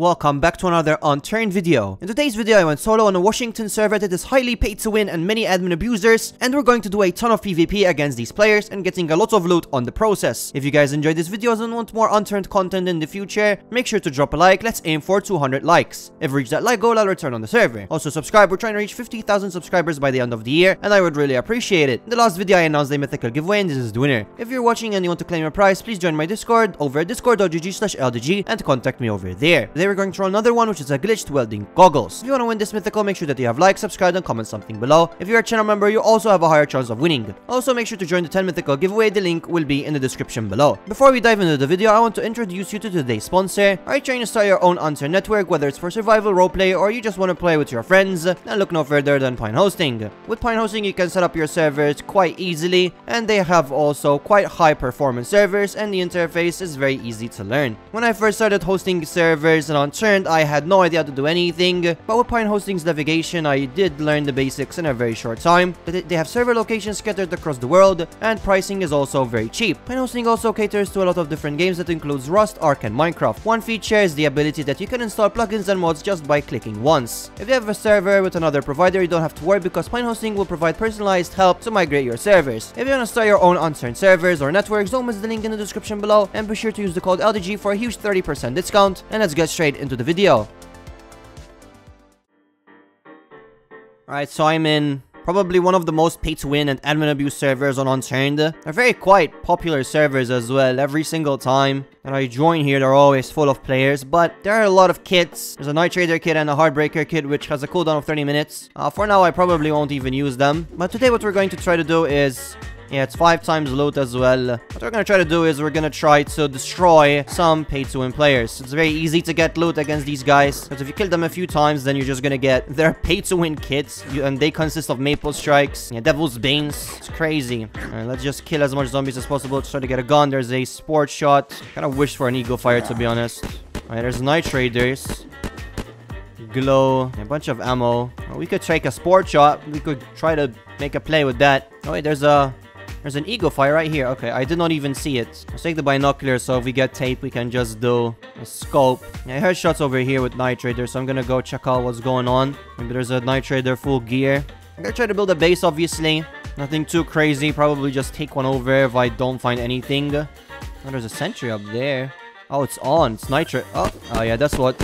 Welcome back to another Unturned video. In today's video I went solo on a Washington server that is highly paid to win and many admin abusers and we're going to do a ton of PvP against these players and getting a lot of loot on the process. If you guys enjoyed this video and want more Unturned content in the future, make sure to drop a like, let's aim for 200 likes. If we reach that like goal I'll return on the server. Also subscribe, we're trying to reach 50,000 subscribers by the end of the year and I would really appreciate it. In the last video I announced a mythical giveaway and this is the winner. If you're watching and you want to claim a prize, please join my Discord over at discord.gg slash ldg and contact me over there. Today we're going to roll another one which is a glitched welding goggles. If you want to win this mythical, make sure that you have liked, subscribed, and comment something below. If you're a channel member, you also have a higher chance of winning. Also, make sure to join the 10 mythical giveaway. The link will be in the description below. Before we dive into the video, I want to introduce you to today's sponsor. Are you trying to start your own Answer network, whether it's for survival, roleplay, or you just want to play with your friends? Then look no further than Pine Hosting. With Pine Hosting, you can set up your servers quite easily, and they have also quite high performance servers, and the interface is very easy to learn. When I first started hosting servers and Unturned, I had no idea how to do anything, but with Pine Hosting's navigation, I did learn the basics in a very short time. They have server locations scattered across the world, and pricing is also very cheap. Pine Hosting also caters to a lot of different games that includes Rust, Ark, and Minecraft. One feature is the ability that you can install plugins and mods just by clicking once. If you have a server with another provider, you don't have to worry because Pine Hosting will provide personalized help to migrate your servers. If you want to start your own Unturned servers or networks, don't miss the link in the description below, and be sure to use the code LDG for a huge 30% discount. And let's get straight into the video. Alright, so I'm in probably one of the most pay-to-win and admin abuse servers on Unturned. They're very quite popular servers as well. Every single time that I join here, they're always full of players. But there are a lot of kits. There's a Nightraider kit and a Heartbreaker kit, which has a cooldown of 30 minutes. Uh, for now, I probably won't even use them. But today, what we're going to try to do is yeah, it's five times loot as well. What we're gonna try to do is we're gonna try to destroy some pay-to-win players. It's very easy to get loot against these guys. Because if you kill them a few times, then you're just gonna get their pay-to-win kits. And they consist of Maple Strikes, yeah, Devil's Banes. It's crazy. Alright, let's just kill as much zombies as possible to try to get a gun. There's a Sport Shot. Kind of wish for an Eagle Fire, to be honest. Alright, there's Nightraiders glow, a bunch of ammo. we could take a sport shot. We could try to make a play with that. Oh wait, there's a there's an Eagle Fire right here. Okay, I did not even see it. Let's take the binoculars so if we get tape, we can just do a scope. Yeah, I heard shots over here with Night so I'm gonna go check out what's going on. Maybe there's a Night full gear. I'm gonna try to build a base, obviously. Nothing too crazy. Probably just take one over if I don't find anything. Oh, there's a sentry up there. Oh, it's on. It's Nitro. Oh, oh yeah, that's what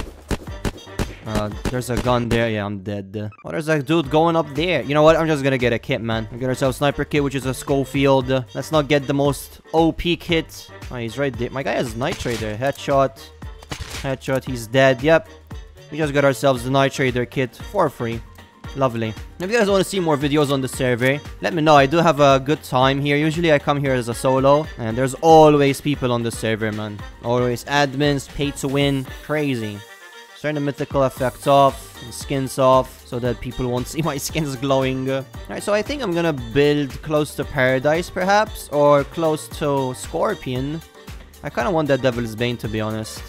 uh, there's a gun there. Yeah, I'm dead. Oh, there's a dude going up there. You know what? I'm just gonna get a kit, man. We get ourselves sniper kit, which is a Schofield. Let's not get the most OP kit. Oh, he's right there. My guy has Nightraider. Headshot. Headshot. He's dead. Yep. We just got ourselves the Nightraider kit for free. Lovely. If you guys want to see more videos on the server, let me know. I do have a good time here. Usually I come here as a solo, and there's always people on the server, man. Always admins, pay to win. Crazy. Turn the mythical effects off, skins off, so that people won't see my skins glowing. Alright, so I think I'm gonna build close to Paradise, perhaps, or close to Scorpion. I kind of want that Devil's Bane, to be honest.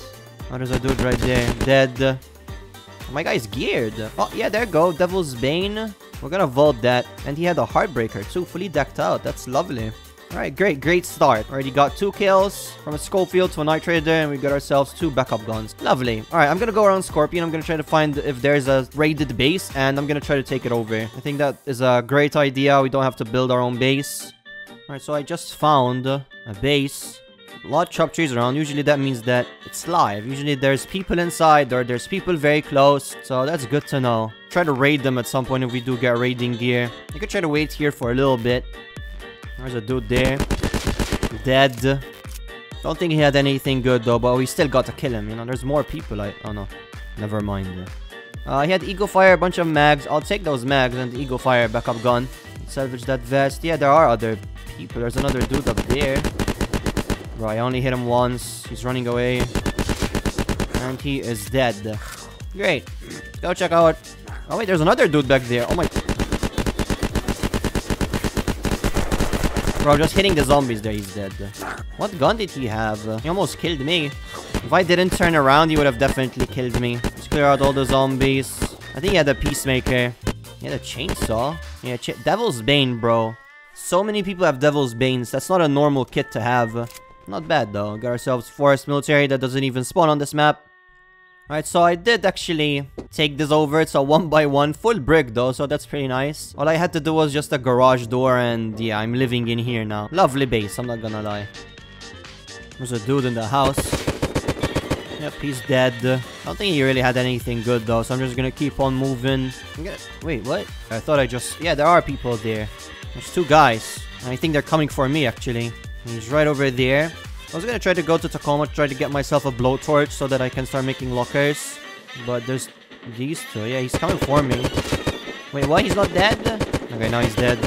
Oh, there's a dude right there, dead. Oh, my guy's geared. Oh, yeah, there go, Devil's Bane. We're gonna vault that. And he had a Heartbreaker, too, fully decked out. That's lovely. Alright, great, great start. Already got two kills from a Schofield to a Nightraider, and we got ourselves two backup guns. Lovely. Alright, I'm gonna go around Scorpion. I'm gonna try to find if there's a raided base, and I'm gonna try to take it over. I think that is a great idea. We don't have to build our own base. Alright, so I just found a base. A lot of chop trees around. Usually that means that it's live. Usually there's people inside or there's people very close. So that's good to know. Try to raid them at some point if we do get raiding gear. I could try to wait here for a little bit. There's a dude there. Dead. Don't think he had anything good though, but we still got to kill him, you know. There's more people. I Oh no. Never mind. Uh, he had Eagle Fire, a bunch of mags. I'll take those mags and Eagle Fire backup gun. Salvage that vest. Yeah, there are other people. There's another dude up there. Bro, I only hit him once. He's running away. And he is dead. Great. Let's go check out. Oh wait, there's another dude back there. Oh my... Bro, just hitting the zombies there, he's dead. What gun did he have? He almost killed me. If I didn't turn around, he would have definitely killed me. Let's clear out all the zombies. I think he had a Peacemaker. He had a chainsaw. Yeah, ch Devil's Bane, bro. So many people have Devil's Banes. That's not a normal kit to have. Not bad, though. Got ourselves Forest Military that doesn't even spawn on this map. Alright, so I did actually take this over. It's a one by one full brick though, so that's pretty nice. All I had to do was just a garage door and yeah, I'm living in here now. Lovely base, I'm not gonna lie. There's a dude in the house. Yep, he's dead. I don't think he really had anything good though, so I'm just gonna keep on moving. Wait, what? I thought I just... Yeah, there are people there. There's two guys. I think they're coming for me actually. He's right over there. I was gonna try to go to Tacoma to try to get myself a blowtorch so that I can start making lockers. But there's these two. Yeah, he's coming for me. Wait, what? He's not dead? Okay, now he's dead.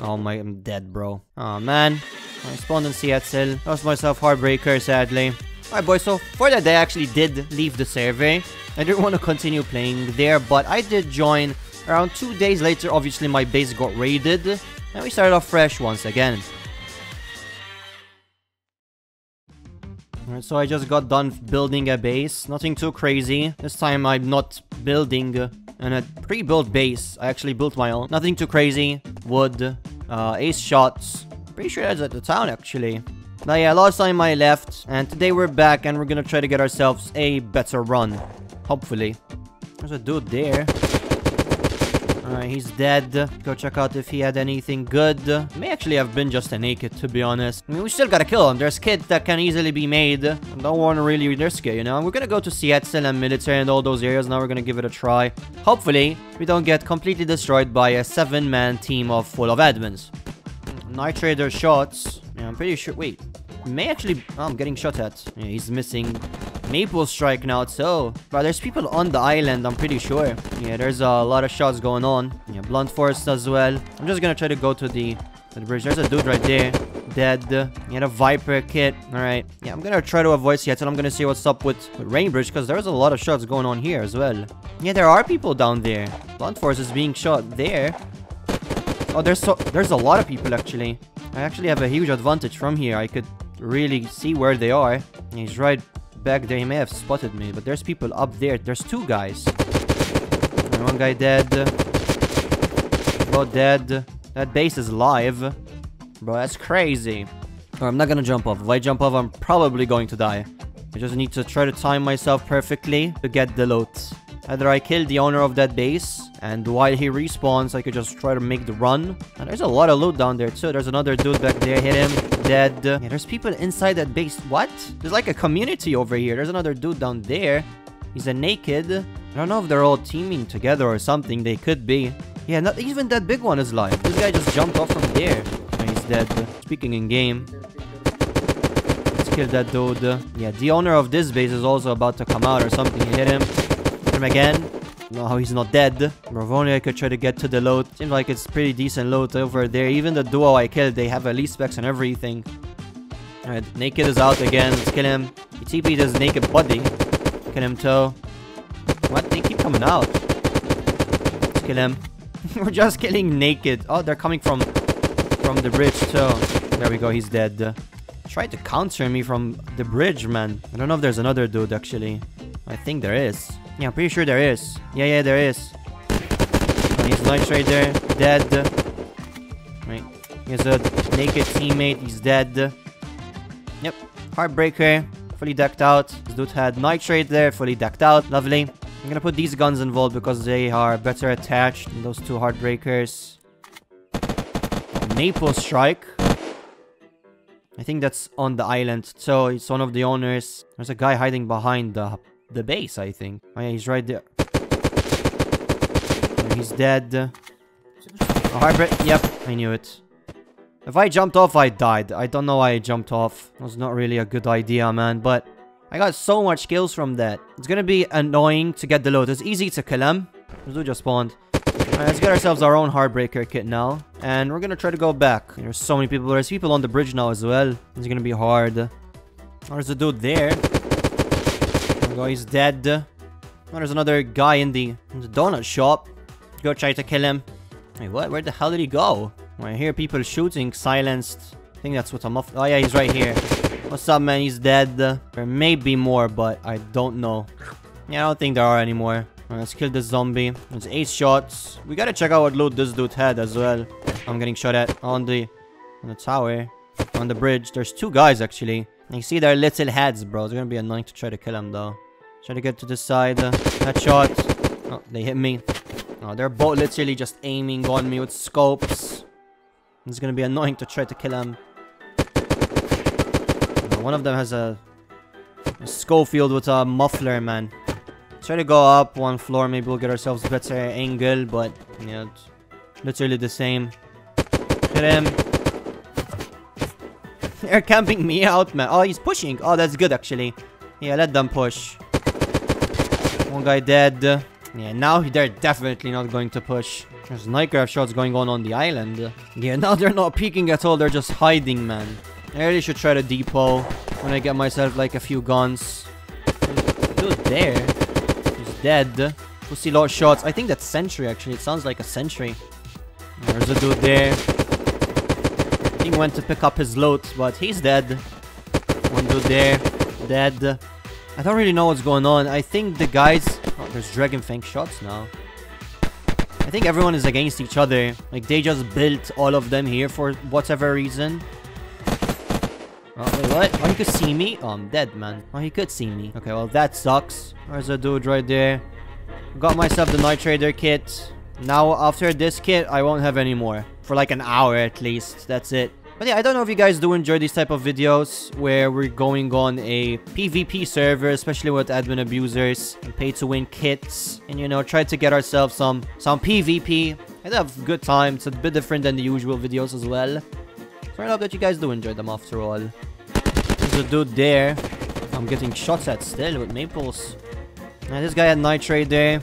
Oh my, I'm dead, bro. Oh man. I spawned in Seattle. Lost myself Heartbreaker, sadly. Alright boys, so for that day I actually did leave the survey. I didn't want to continue playing there, but I did join. Around two days later, obviously my base got raided. And we started off fresh once again. So I just got done building a base. Nothing too crazy. This time I'm not building an a pre-built base. I actually built my own. Nothing too crazy. Wood, uh, ace shots. Pretty sure that's at the town actually. But yeah, last time I left, and today we're back and we're gonna try to get ourselves a better run. Hopefully. There's a dude there. Alright, he's dead. Go check out if he had anything good. May actually have been just a naked, to be honest. I mean, we still gotta kill him. There's kits that can easily be made. I Don't want to really risk it, you know? We're gonna go to Seattle and military and all those areas. Now we're gonna give it a try. Hopefully, we don't get completely destroyed by a seven-man team of full of admins. Nightraider shots. Yeah, I'm pretty sure... Wait. May actually... Oh, I'm getting shot at. Yeah, he's missing Maple Strike now too. But there's people on the island, I'm pretty sure. Yeah, there's a lot of shots going on. Yeah, Blunt Force as well. I'm just gonna try to go to the, to the bridge. There's a dude right there. Dead. Had a Viper kit. Alright. Yeah, I'm gonna try to avoid Seattle. I'm gonna see what's up with, with Rainbridge because there's a lot of shots going on here as well. Yeah, there are people down there. Blunt Force is being shot there. Oh, there's so there's a lot of people actually. I actually have a huge advantage from here. I could really see where they are. He's right back there. He may have spotted me, but there's people up there. There's two guys. And one guy dead. Both dead. That base is live. Bro, that's crazy. Or I'm not gonna jump off. If I jump off, I'm probably going to die. I just need to try to time myself perfectly to get the loot. Either I kill the owner of that base, and while he respawns, I could just try to make the run. And there's a lot of loot down there too. There's another dude back there. Hit him. Dead. Yeah, there's people inside that base. What? There's like a community over here. There's another dude down there. He's a naked. I don't know if they're all teaming together or something. They could be. Yeah, not even that big one is live. This guy just jumped off from there. He's dead. Speaking in game. Let's kill that dude. Yeah, the owner of this base is also about to come out or something. Hit him Hit him again. No, he's not dead. Bravoni, I could try to get to the load. Seems like it's pretty decent load over there. Even the duo I killed, they have at least specs and everything. Alright, Naked is out again. Let's kill him. He TP'd his naked body. Kill him too. What? They keep coming out. Let's kill him. We're just killing Naked. Oh, they're coming from from the bridge too. There we go, he's dead. Tried to counter me from the bridge, man. I don't know if there's another dude, actually. I think there is. Yeah, I'm pretty sure there is. Yeah, yeah, there is. Oh, he's lunch right there. Dead. Right. Here's a naked teammate. He's dead. Yep. Heartbreaker. Fully decked out. This dude had Nightraider there. Fully decked out. Lovely. I'm gonna put these guns involved because they are better attached than those two Heartbreakers. Maple Strike. I think that's on the island. So it's one of the owners. There's a guy hiding behind the the base, I think. Oh yeah, he's right there. he's dead. Oh, hybrid. Yep, I knew it. If I jumped off, I died. I don't know why I jumped off. It was not really a good idea, man. But I got so much kills from that. It's gonna be annoying to get the loot. It's easy to kill him. This just spawned. Right, let's get ourselves our own Heartbreaker kit now. And we're gonna try to go back. There's so many people. There's people on the bridge now as well. It's gonna be hard. There's a dude there. He's dead. There's another guy in the, in the donut shop. Go try to kill him. Wait, what? Where the hell did he go? I hear people shooting, silenced. I think that's what I'm off. Oh yeah, he's right here. What's up, man? He's dead. There may be more, but I don't know. Yeah, I don't think there are anymore. Right, let's kill this zombie. It's eight shots. We gotta check out what loot this dude had as well. I'm getting shot at on the on the tower. On the bridge. There's two guys actually. You see their little heads, bro. It's gonna be annoying to try to kill them though. Try to get to the side. Uh, headshot. Oh, they hit me. Oh, they're both literally just aiming on me with scopes. It's gonna be annoying to try to kill them. Oh, one of them has a, a Schofield with a muffler, man. Try to go up one floor, maybe we'll get ourselves a better angle, but, yeah, it's literally the same. Hit him. They're camping me out, man. Oh, he's pushing. Oh, that's good, actually. Yeah, let them push. One guy dead. Yeah, now they're definitely not going to push. There's Nightcraft shots going on on the island. Yeah, now they're not peeking at all. They're just hiding, man. I really should try to depot when I get myself like a few guns. Dude there. He's dead. Pussy lot shots. I think that's sentry actually. It sounds like a sentry. There's a dude there. He went to pick up his loot, but he's dead. One dude there. Dead. I don't really know what's going on. I think the guys... Oh, there's Dragon Fang shots now. I think everyone is against each other. Like, they just built all of them here for whatever reason. Oh, wait, what? Oh, he could see me? Oh, I'm dead, man. Oh, he could see me. Okay, well, that sucks. There's a dude right there. Got myself the Nightraider kit. Now, after this kit, I won't have any more. For like an hour at least. That's it. But yeah, I don't know if you guys do enjoy these type of videos where we're going on a PvP server, especially with admin abusers and pay to win kits and you know, try to get ourselves some some PvP. I have a good time. It's a bit different than the usual videos as well. So I hope that you guys do enjoy them after all. There's a dude there. I'm getting shots at still with maples. And this guy had Nightraider.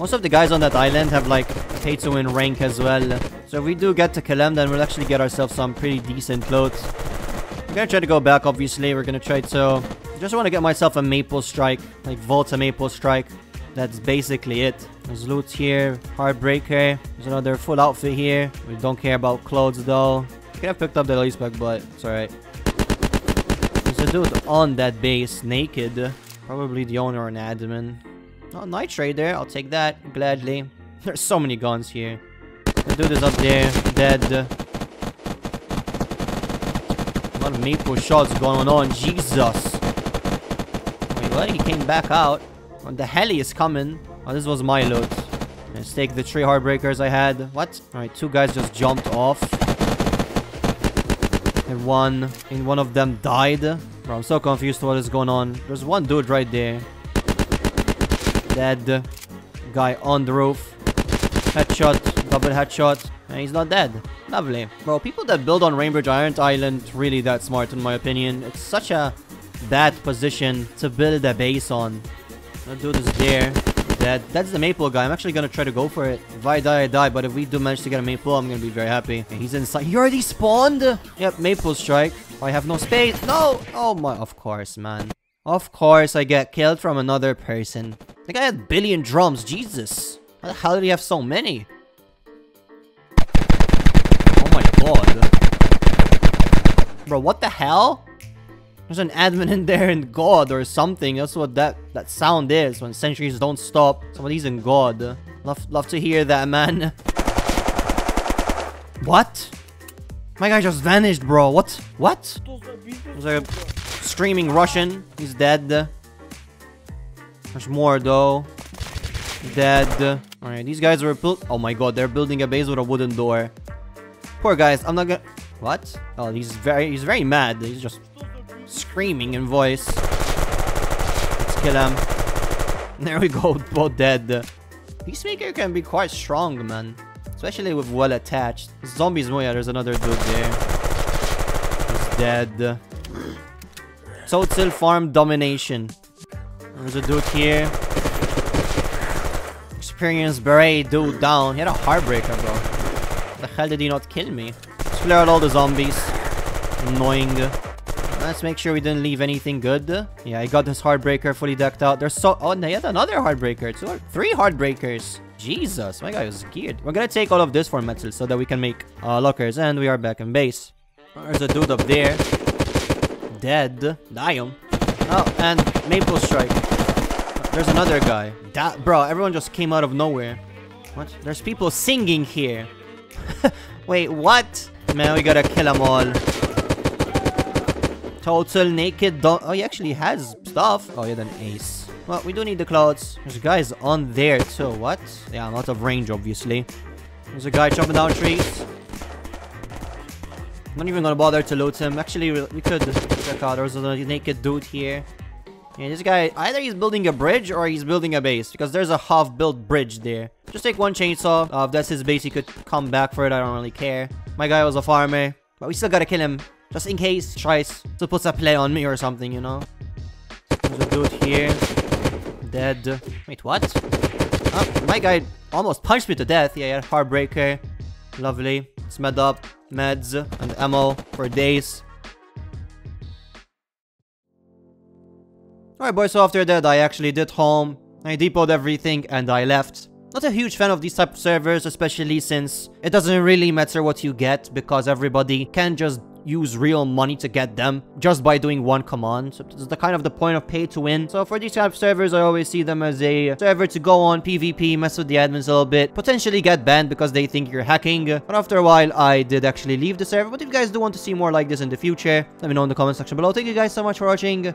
Most of the guys on that island have like pay to win rank as well. So if we do get to him, then we'll actually get ourselves some pretty decent clothes. We're gonna try to go back, obviously. We're gonna try to... just want to get myself a Maple Strike. Like, Volta Maple Strike. That's basically it. There's loot here. Heartbreaker. There's another full outfit here. We don't care about clothes, though. Could have picked up the lease pack, but it's alright. There's a dude on that base, naked. Probably the owner or an admin. Oh, Nightraider. I'll take that, gladly. There's so many guns here. The dude is up there, dead. A lot of maple shots going on. Jesus. Wait, what? He came back out. Oh, the heli is coming. Oh, this was my loot. Let's take the three heartbreakers I had. What? Alright, two guys just jumped off. And one, and one of them died. Bro, I'm so confused what is going on. There's one dude right there. Dead. Guy on the roof. Headshot. Double headshot. And he's not dead. Lovely. Bro, people that build on Rainbridge aren't island really that smart in my opinion. It's such a bad position to build a base on. That dude is there. Dead. That's the maple guy. I'm actually gonna try to go for it. If I die, I die. But if we do manage to get a maple, I'm gonna be very happy. he's inside. He already spawned? Yep, maple strike. I have no space. No! Oh my, of course, man. Of course I get killed from another person. The guy had billion drums. Jesus. How the hell did he have so many? God. Bro, what the hell? There's an admin in there in God or something. That's what that, that sound is when sentries don't stop. Somebody's in God. Love, love to hear that, man. What? My guy just vanished, bro. What? What? There's a screaming Russian. He's dead. There's more, though. Dead. Alright, these guys were built- Oh my god, they're building a base with a wooden door. Poor guys, I'm not gonna... What? Oh, he's very, he's very mad. He's just screaming in voice. Let's kill him. There we go, both dead. Peacemaker can be quite strong, man. Especially with well attached. Zombies, yeah, there's another dude there. He's dead. Total farm domination. There's a dude here. Experienced beret dude down. He had a heartbreaker, bro the hell did he not kill me? Let's clear out all the zombies. Annoying. Let's make sure we didn't leave anything good. Yeah, I got this Heartbreaker fully decked out. There's so- Oh, had another Heartbreaker. Two three Heartbreakers. Jesus, my guy was geared. We're gonna take all of this for metal so that we can make uh, lockers. And we are back in base. There's a dude up there. Dead. Damn. Oh, and Maple Strike. There's another guy. That- bro, everyone just came out of nowhere. What? There's people singing here. Wait, what? Man, we gotta kill them all. Total naked don't- Oh, he actually has stuff. Oh, yeah, then ace. Well, we do need the clothes. There's guys on there too. What? Yeah, I'm out of range, obviously. There's a guy chopping down trees. I'm not even gonna bother to loot him. Actually, we could just check out. There's a naked dude here. Yeah, this guy, either he's building a bridge or he's building a base. Because there's a half-built bridge there. Just take one chainsaw. Uh, if that's his base, he could come back for it. I don't really care. My guy was a farmer. But we still gotta kill him. Just in case he tries to put a play on me or something, you know? There's a dude here. Dead. Wait, what? Oh, my guy almost punched me to death. Yeah, Heartbreaker. Lovely. It's med up, meds, and ammo for days. Alright boys, so after that I actually did home, I depoted everything and I left. Not a huge fan of these type of servers, especially since it doesn't really matter what you get because everybody can just use real money to get them just by doing one command. So this is the kind of the point of pay to win. So for these type of servers, I always see them as a server to go on PvP, mess with the admins a little bit, potentially get banned because they think you're hacking. But after a while, I did actually leave the server. But if you guys do want to see more like this in the future, let me know in the comment section below. Thank you guys so much for watching